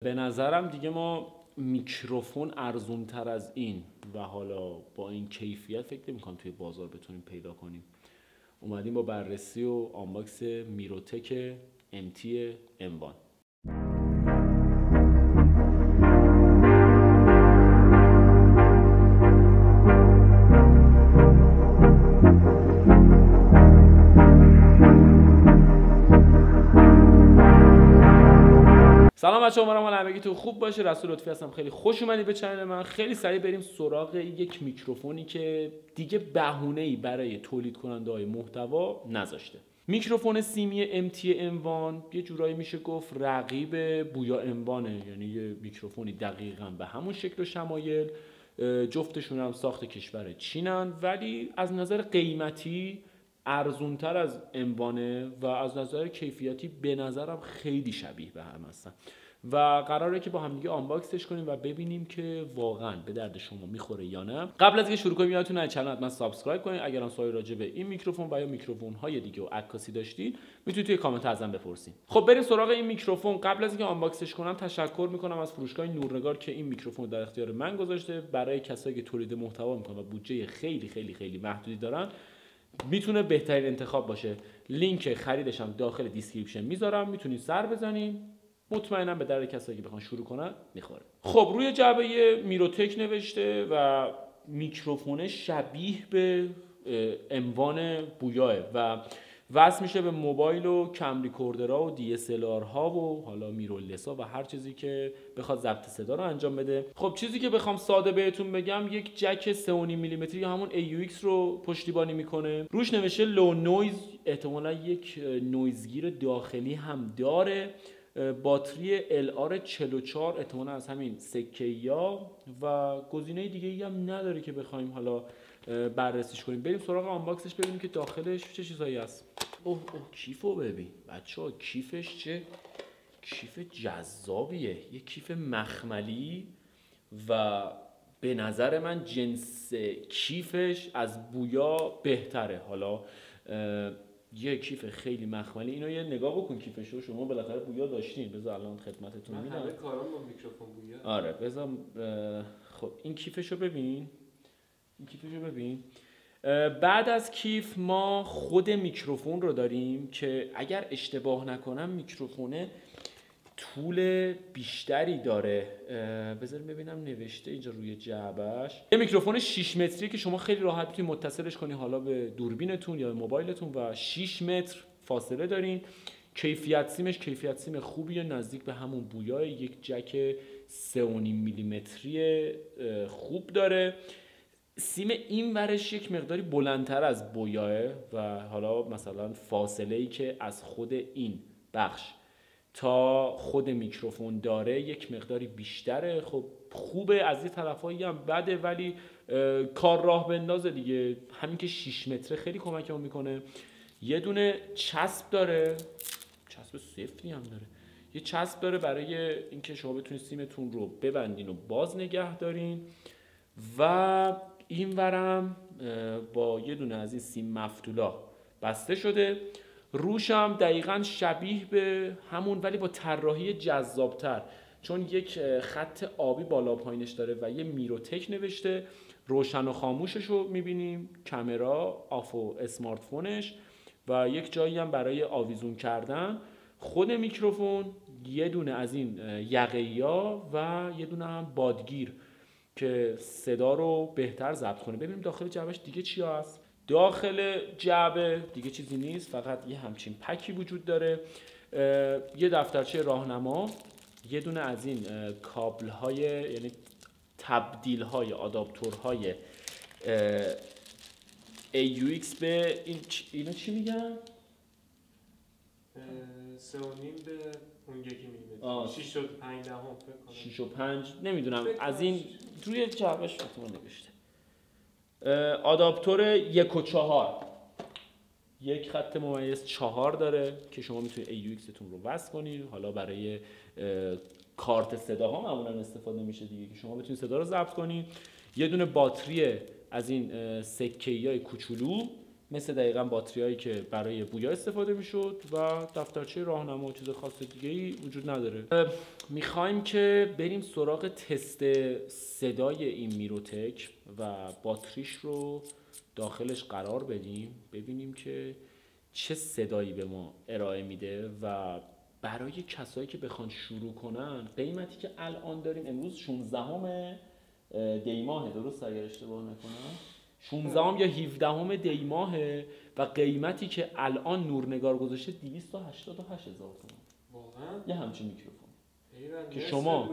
به نظرم دیگه ما میکروفون ارزون تر از این و حالا با این کیفیت فکر نمی توی بازار بتونیم پیدا کنیم. اومدیم با بررسی و unbox میروتک MT M1 سلام بچه امیدوارم حال همگی تو خوب باشه. رسول لطفی هستم. خیلی خوش اومدید به چنل من. خیلی سریع بریم سراغ یک میکروفونی که دیگه بهونه ای برای تولید کننده های محتوا نذاشته. میکروفون سیمی MT اموان یه جورایی میشه گفت رقیب بویا اموانه یعنی یه میکروفونی دقیقا به همون شکل و شمایل. جفتشون هم ساخت کشور چینن. ولی از نظر قیمتی ارزونتر از اموانه و از نظر کیفیتی به نظرم خیلی شبیه به هم هستن. و قراره که با همدیگه unbox ش کنیم و ببینیم که واقعا به درد شما می‌خوره یا نه. قبل از اینکه شروع کنیم یادتون از channel حتما subscribe کنید اگر هم سوال راجع به این میکروفون و یا میکروفون های دیگه و عکاسی داشتین می‌تونید توی کامنت ازم بپرسین. خب بریم سراغ این میکروفون. قبل از اینکه unbox ش کنم تشکر می‌کنم از فروشگاه نورنگار که این میکروفون در اختیار من گذاشته. برای کسایی که تولید محتوا می‌کنن و بودجه خیلی خیلی خیلی محدودی دارن می‌تونه بهترین انتخاب باشه. لینک خریدش هم داخل description می‌ذارم. می‌تونید سر بزنین. مطمئنم به درد کسایی که بخوان شروع کنن می‌خوره. خب روی جعبه میروتک نوشته و میکروفون شبیه به M1 BOYA ه و وصل میشه به موبایل و cam recorder ها و دی ها و حالا mirrorless ا و هر چیزی که بخواد ضبط صدا رو انجام بده. خب چیزی که بخوام ساده بهتون بگم یک جک 3.5 میلیمتری یا همون AUX رو پشتیبانی می‌کنه. روش نوشته low noise احتمالا یک نویزگیر داخلی هم داره. باتری LR44 احتمالا از همین سکه یا و گزینه دیگه هم نداره که بخوایم حالا بررسیش کنیم. بریم سراغ آنباکسش ببینیم که داخلش چه چیزایی هست. اوه اوه کیفو ببین. بچه ها کیفش چه؟ کیف جذابیه. یه کیف مخملی و به نظر من جنس کیفش از بویا بهتره. حالا یه کیف خیلی مخملی. اینو یه نگاه بکن کیفش رو شما بالاخره بویا داشتین. بذار الان خدمتتون میدم. همه کارام با میکروفون بویا. آره بذار خب این کیفش رو ببین. این کیفش رو ببین بعد از کیف ما خود میکروفون رو داریم که اگر اشتباه نکنم میکروفونه طول بیشتری داره. بذاریم ببینم نوشته اینجا روی جعبش یه میکروفون 6 متری که شما خیلی راحت می‌تونید متصلش کنی حالا به دوربینتون یا به موبایلتون و 6 متر فاصله دارین. کیفیت سیمش کیفیت سیم خوبیه نزدیک به همون بویای یک جک 3.5 میلیمتری خوب داره. سیم این ورش یک مقداری بلندتر از بویاه و حالا مثلا فاصله ای که از خود این بخش. تا خود میکروفون داره یک مقداری بیشتره. خب خوبه از این طرفایی هم بده ولی کار راه بندازه دیگه. همین که 6 متره خیلی کمکمون می‌کنه. یه دونه چسب داره. چسب سفتی هم داره. یه چسب داره برای اینکه شما بتونید سیمتون رو ببندین و باز نگه دارین. و این ورم با یه دونه از این سیم مفتولا بسته شده. روشم دقیقا شبیه به همون ولی با طراحی جذابتر. چون یک خط آبی بالا پایینش داره و یه میروتک نوشته. روشن و خاموشش رو می‌بینیم. camera off و smartphone ش و یک جایی هم برای آویزون کردن. خود میکروفون یه دونه از این یقه و یه دونه هم بادگیر که صدا رو بهتر ضبط کنه. ببینیم داخل جعبش دیگه چی هست. داخل جعبه. دیگه چیزی نیست فقط یه همچین پکی وجود داره. یه دفترچه راهنما. یه دونه از این کابل های یعنی تبدیل های آداپتور های AUX به این اینا چی میگن؟ سه و نیم به اون یکی میلیمتر 6 و 5 دهم فکر کنم. 6 و 5 نمی‌دونم. از این روی جعبش فکر نوشته. آداپتور یک و چهار. یک خط ممیز چهار داره که شما می‌تونید AUX تون رو وصل کنید حالا برای کارت صدا ها معمولا استفاده میشه دیگه که شما بتونید صدا رو ضبط کنید یه دونه باتری از این سکه های کوچولو. مثل دقیقا باتری که برای بویا استفاده می‌شد و دفترچه راهنما و چیز خاص دیگه ای وجود نداره. می‌خوایم که بریم سراغ تست صدای این میروتک و باتریش رو داخلش قرار بدیم ببینیم که چه صدایی به ما ارائه میده و برای کسایی که بخوان شروع کنن قیمتی که الان داریم امروز 16 دی ماه درست اگر اشتباه نکنم؟ 16 یا 17 دی ماهه و قیمتی که الان نورنگار گذاشته 288 هزار تومان واقعا؟ یه همچین میکروفون. که شما-.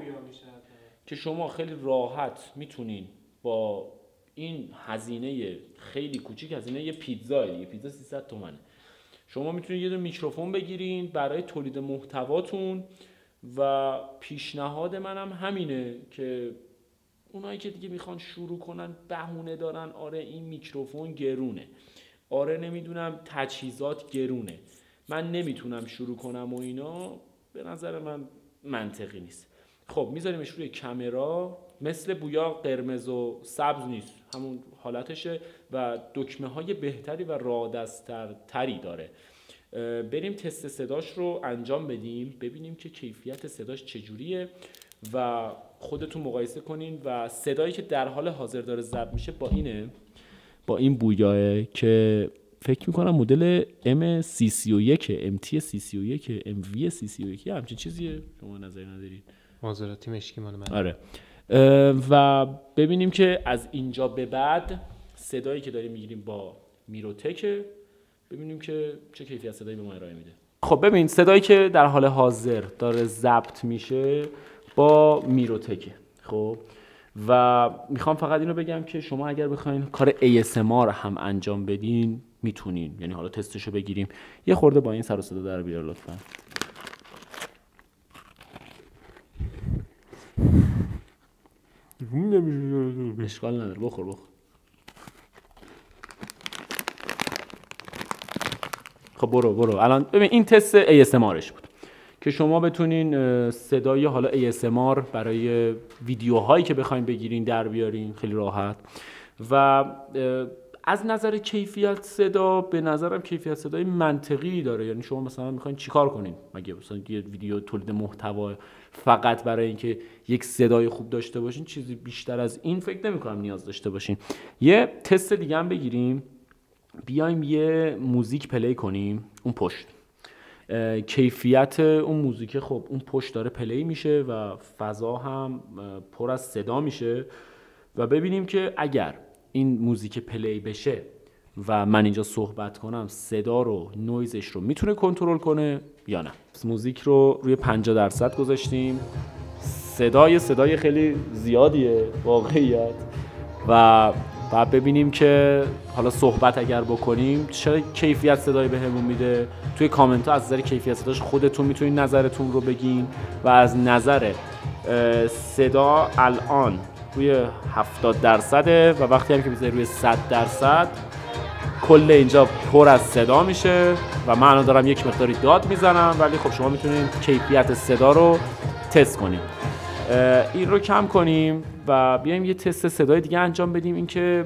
که شما خیلی راحت می‌تونین با این هزینه خیلی کوچیک هزینه یه پیتزا یه پیتزا 300 تومنه. شما می‌تونید یه دونه میکروفون بگیرین برای تولید محتواتون و پیشنهاد منم همینه که اونایی که دیگه می‌خوان شروع کنن بهونه دارن آره این میکروفون گرونه. آره نمی‌دونم تجهیزات گرونه. من نمی‌تونم شروع کنم و اینا به نظر من منطقی نیست. خب میذاریمش روی کامرا مثل بویا قرمز و سبز نیست. همون حالتشه و دکمه های بهتری و رادستر تری داره بریم تست صداش رو انجام بدیم. ببینیم که کیفیت صداش چجوریه. و خودتون مقایسه کنین و صدایی که در حال حاضر داره ضبط میشه با اینه با این بویاه که فکر می‌کنم مدل M331 MT 331 MV 331 یه همچین چیزیه. شما نظری ندارید مازراتی مشکی مال من. آره. و ببینیم که از اینجا به بعد صدایی که داریم می‌گیریم با میروتک ببینیم که چه کیفیت صدایی به ما ارائه میده. خب ببین صدایی که در حال حاضر داره ضبط میشه با میروتکه. خب؟ و می‌خوام فقط اینو بگم که شما اگر بخواین کار ASMR هم انجام بدین می‌تونین. یعنی حالا تستشو بگیریم. یه خورده با این سر و صدا در بیار لطفا. اشکال نداره. بخور بخور. خب برو برو. الان ببین این تست ASMRش بود. که شما بتونین صدای حالا ASMR برای ویدیوهایی که بخواین بگیرین در بیارین خیلی راحت. و از نظر کیفیت صدا به نظرم کیفیت صدای منطقی داره. یعنی شما مثلا می‌خواین چیکار کنین؟ مگه مثلا یه ویدیو تولید محتوا فقط برای اینکه یک صدای خوب داشته باشین چیزی بیشتر از این فکر نمی کنم نیاز داشته باشین. یه تست دیگه هم بگیریم. بیایم یه موزیک پلی کنیم. اون پشت. کیفیت اون موزیک خب اون پشت داره play میشه و فضا هم پر از صدا میشه و ببینیم که اگر این موزیک play بشه و من اینجا صحبت کنم صدا رو نویزش رو می‌تونه کنترل کنه یا نه؟ موزیک رو روی 50 درصد گذاشتیم. صدای صدای خیلی زیادیه واقعیت. و بعد ببینیم که حالا صحبت اگر بکنیم چه کیفیت صدایی بهمون میده؟ توی کامنت ها از نظر کیفیت صداش خودتون می‌تونید نظرتون رو بگین و از نظر صدا الان روی 70 درصده و وقتی هم که بذاری روی 100 درصد کل اینجا پر از صدا میشه و من دارم یک مقداری داد می‌زنم ولی خب شما می‌تونید کیفیت صدا رو تست کنیم اه، این رو کم کنیم و بیایم یه تست صدای دیگه انجام بدیم. اینکه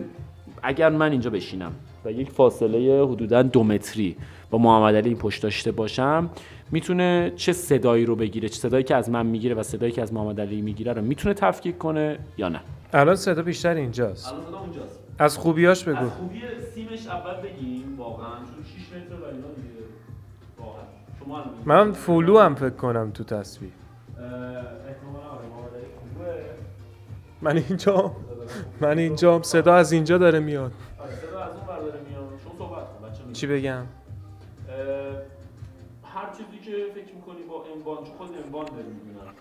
اگر من اینجا بشینم و یک فاصله حدودا دو متری با محمد علی این پشت داشته باشم می‌تونه چه صدایی رو بگیره چه صدایی که از من می‌گیره و صدایی که از محمد علی می‌گیره رو می‌تونه تفکیک کنه یا نه. الان صدا بیشتر اینجاست. الان صدا اونجاست. از خوبیاش بگو. از خوبی سیمش اول بگیم واقعا چون 6 متر و اینا دیگه. واقعا. شما. من فولو هم فکر کنم تو تصویر. من اینجا من اینجا صدا از اینجا داره میاد. صدا از اون داره میاد شما صحبت کن بچه می‌گه. چی بگم؟ هر چیزی که فکر می‌کنی با انوان چون خود انوان داری می‌دونم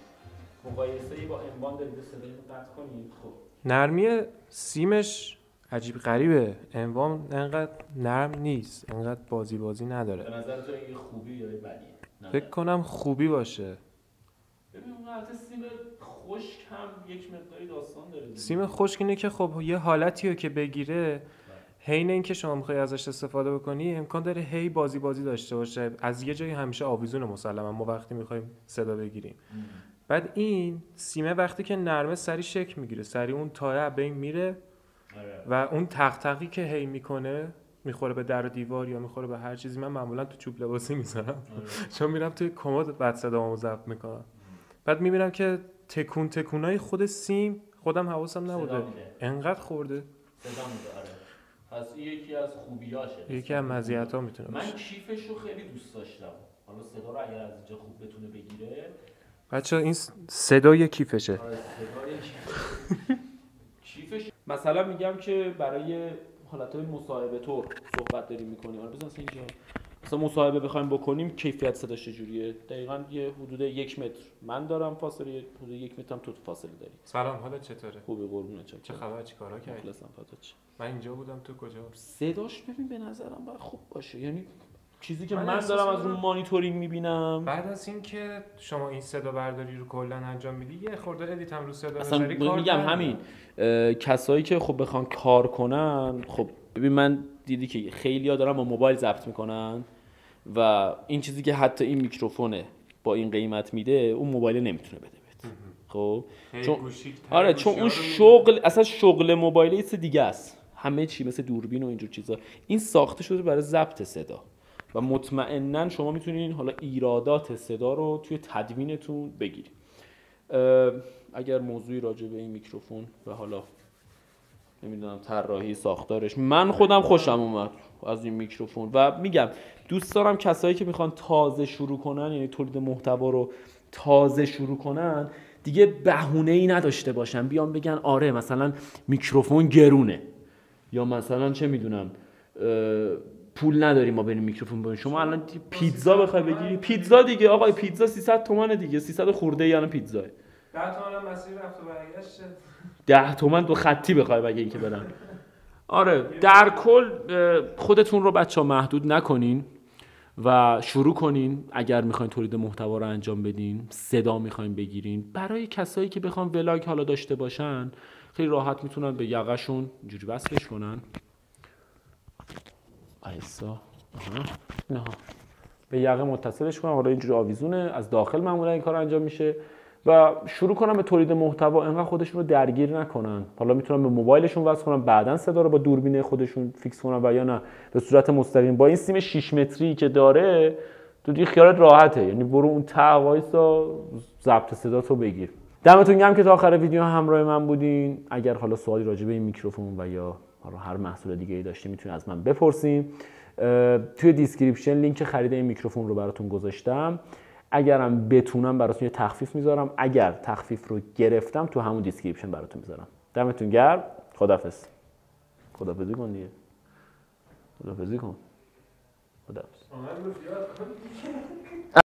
مقایسه ای با انوان داری به صدای قطع کنید خب. نرمی سیمش عجیب غریبه. انوام انقدر نرم نیست انقدر بازی بازی به نداره نظر تو این خوبی یا نه. فکر کنم خوبی باشه. ببین سیم خشک هم یک مقداری داستان داره. سیم خشک اینه که خب یه حالتی رو که بگیره حین اینکه شما می‌خوای ازش استفاده بکنی امکان داره هی بازی بازی داشته باشه از یه جایی همیشه آویزونه مسلما ما وقتی می‌خوایم صدا بگیریم ام. بعد این سیمه وقتی که نرمه سری شک می‌گیره سری اون تایه بین میره آره. و اون تق تقی که هی می‌کنه می‌خوره به در و دیوار یا می‌خوره به هر چیزی من معمولا تو چوب لباسی می‌ذارم چون میرم توی کمد بعد صدامو ضبط می‌کنم بعد می‌بینم که تکون تکونای خود سیم خودم حواسم نبوده. انقدر خورده. صدا میده آره. پس یکی از خوبیاشه یکی از مزیت‌ها می‌تونه من باشه کیفش رو خیلی دوست داشتم. حالا صدا رو اگر از اینجا خوب بتونه بگیره. بچه این صدای کیفشه. آره صدای کیفش. مثلا میگم که برای حالتهای مصاحبه طور صحبت داریم می‌کنیم آره بزن اینجا مثلا مصاحبه بخوایم بکنیم کیفیت صداش چجوریه دقیقا یه حدود یک متر. من دارم فاصله حدود یک متر هم تو فاصله داری. سلام حالت چطوره؟ خوبه قربونه چه چه خبر؟ چیکارا کردی؟ مخلصم فدات شم. من اینجا بودم تو کجا؟ صداش ببین به نظرم باید خوب باشه. یعنی چیزی که من من, دارم از می‌کنم- مانیتورینگ می‌بینم. بعد از اینکه شما این صدا برداری رو کلا انجام میدی یه خورده edit هم رو صدا اصلا میگم همین کسایی که خب بخوان کار کنن خب ببین من دیدی که خیلی ها دارن با موبایل ضبط می‌کنن. و این چیزی که حتی این میکروفونه با این قیمت میده اون موبایل نمی‌تونه بده بهت. خب؟ چون- آره چون اون. شغل اصلا شغل موبایل یه دیگه است. همه چی مثل دوربین و اینجور چیزا. این ساخته شده برای ضبط صدا. و مطمئنا شما می‌تونین حالا ایرادات صدا رو توی تدوینتون بگیرید. اگر موضوعی راجع به این میکروفون و حالا نمی‌دونم طراحی ساختارش. من خودم خوشم اومد. از این میکروفون. و میگم دوست دارم کسایی که می‌خوان تازه شروع کنن یعنی تولید محتوا رو تازه شروع کنن دیگه بهونه ای نداشته باشن. بیان بگن آره مثلا میکروفون گرونه. یا مثلا چه می‌دونم پول نداریم ما بریم میکروفون بگیریم شما الان پیتزا بخوای بگیری؟ پیتزا دیگه. آقای پیتزا 300 تومنه دیگه. 300 خورده ای الان پیتزاه. ده تومن هم مسیر رفت و برگشت. ده تومن دو خطی بخوای بگه این که برم. آره در کل خودتون رو بچه محدود نکنین و شروع کنین. اگر می‌خواین تولید محتوا رو انجام بدین صدا می‌خواین بگیرین. برای کسایی که بخوان ولاگ حالا داشته باشن خیلی راحت می‌تونن به یقشون اینجوری وصلش کنن. ایسا. نه به یقه متصلش کنم حالا اینجوری آویزونه. از داخل معمولا این کار انجام میشه. و شروع کنم به تولید محتوا انقدر خودشون رو درگیر نکنن. حالا می‌تونن به موبایلشون وصل کنن بعدا صدا رو با دوربین خودشون fix کنن و یا نه به صورت مستقیم. با این سیم 6 متری که داره تو دیگه خیالت راحته. یعنی برو اون ته وایسا ضبط صدا تو بگیر. دمتون گرم که تا آخر ویدیو همراه من بودین. اگر حالا سوالی راجع به این میکروفون و یا هر محصول دیگه ای داشتین می‌تونید از من بپرسین. توی description لینک خرید این میکروفون رو براتون گذاشتم. اگرم بتونم براتون یه تخفیف می‌ذارم اگر تخفیف رو گرفتم تو همون description براتون می‌ذارم. دمتون گرم. خدافظ خدافظی کن دیگه. خدافظی کن. خدافظ